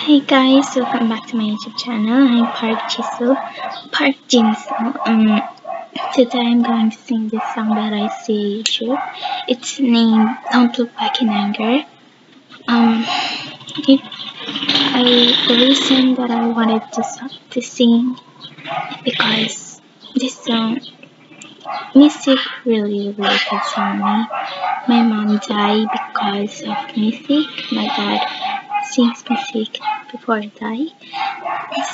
Hi guys, welcome back to my YouTube channel. I'm Park Jinsoo, Park Jinsoo. Um, today I'm going to sing this song that I see YouTube. It's named "Don't Look Back in Anger." Um, it, I the reason that I wanted to to sing because this song music really really concerned me. My mom died because of music. My dad sings music before I die.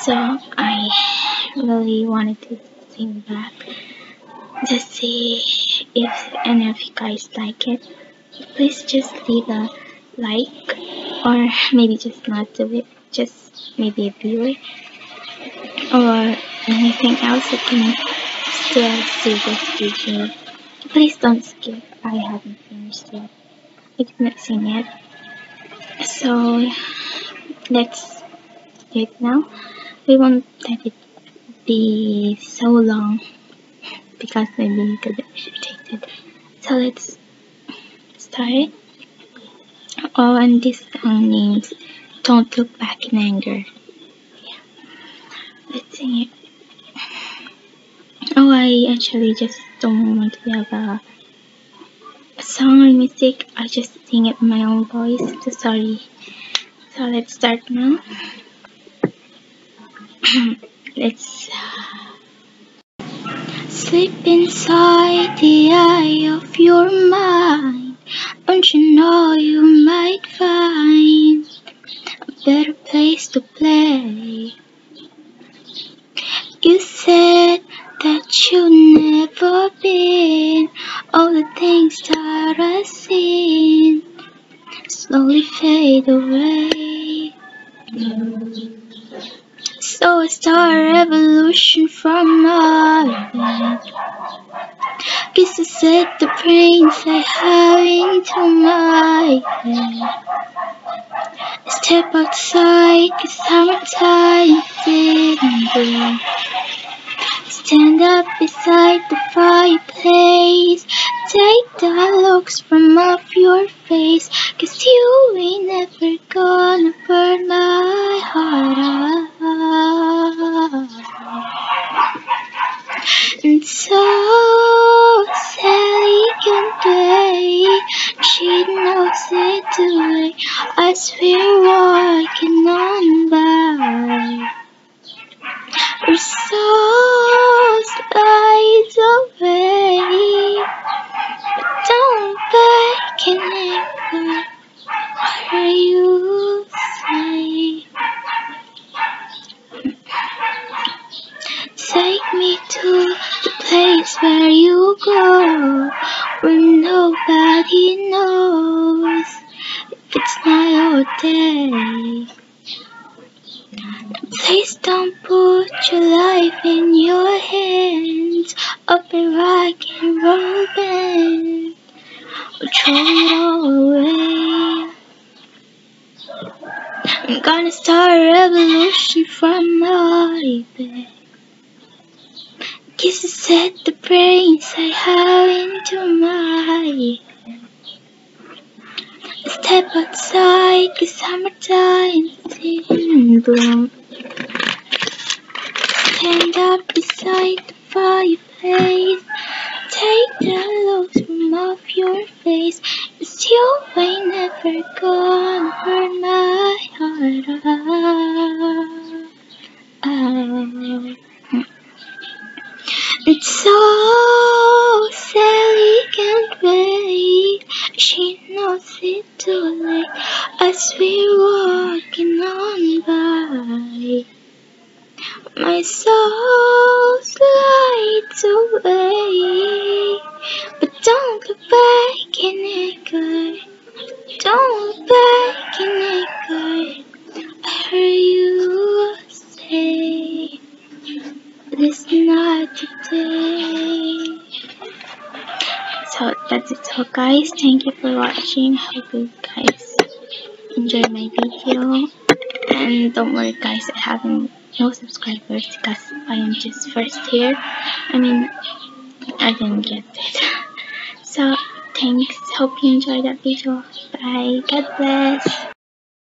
So I really wanted to sing back to see if any of you guys like it. Please just leave a like or maybe just not do it, just maybe a viewer or anything else you can still see this video. Please don't skip, I haven't finished yet. I didn't sing yet. So let's it now. We won't let it be so long because maybe you could irritated. So let's start. Oh, and this song names Don't Look Back in Anger. Yeah. Let's sing it. Oh, I actually just don't want to have a song or music, I just sing it in my own voice. So sorry. So let's start now. let's uh, sleep inside the eye of your mind. Don't you know you might find a better place to play? You said slowly fade away. So I start a revolution from my. Guess I set the brains I have into my head. Step outside, cause summertime didn't bloom. Stand up beside the fireplace. Take the looks from off your face. Cause And so Sally can play. She knows it too. I swear walking on by. Her soul slides away, but don't back anger. What are you say? Take me to the where you go, where nobody knows if it's night or day. Please don't put your life in your hands of a rock and roll band or throw it all away. I'm gonna start a revolution from my bed. Set the brains I have into my. Step outside, cause summertime's in bloom. Stand up beside the fireplace. Take the looks from off your face. Cause you ain't never gonna Knows it too late as we're walking on by. My soul slides that's it. So guys, thank you for watching, hope you guys enjoy my video, and don't worry guys, I haven't no subscribers because I am just first here, I mean, I didn't get it, so thanks, hope you enjoyed that video, bye, God bless.